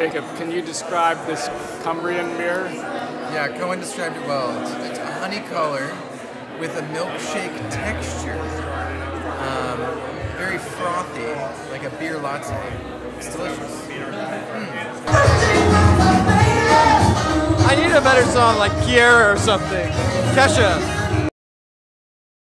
Jacob, can you describe this Cumbrian mirror? Yeah, Koheun described it well. It's, it's a honey color with a milkshake texture. Um, very frothy, like a beer latte. It's delicious. Hmm. I need a better song like Kiera or something. Kesha.